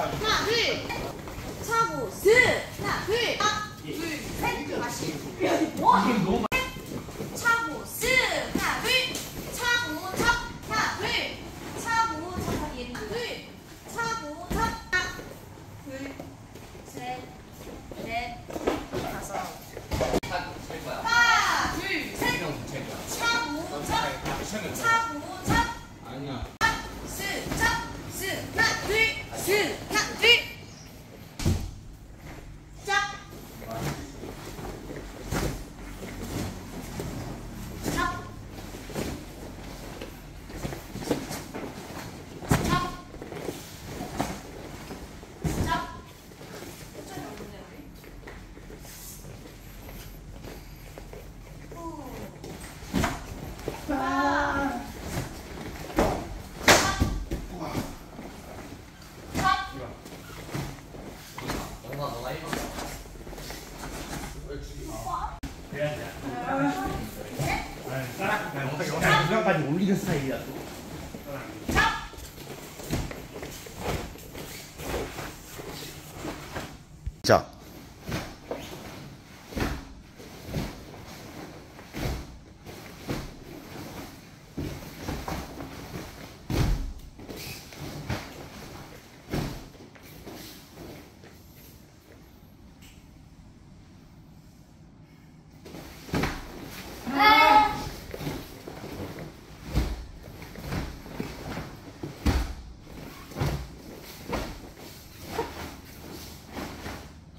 하나, 둘. 차고, 스. 하나, 둘. 하나, 둘, 셋. 다시. 뭐? 차고, 스. 하나, 둘. 차고, 탑. 하나, 둘. 차고, 탑. 얘는 둘. 차고, 탑. 하나, 둘, 셋, 넷, 다섯. 하나, 둘, 셋. 차고, 탑. 차고, 탑. 아니야. 스, 차, 스, 하나, 둘, 스, 영상까지 올리는 스타일이야 또. 자.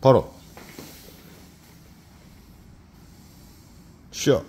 바로 쉬어